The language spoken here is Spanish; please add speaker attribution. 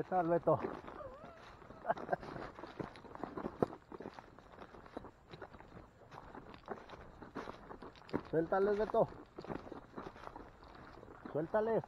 Speaker 1: ¿Qué tal, Beto? Suéltales, Beto. Suéltales.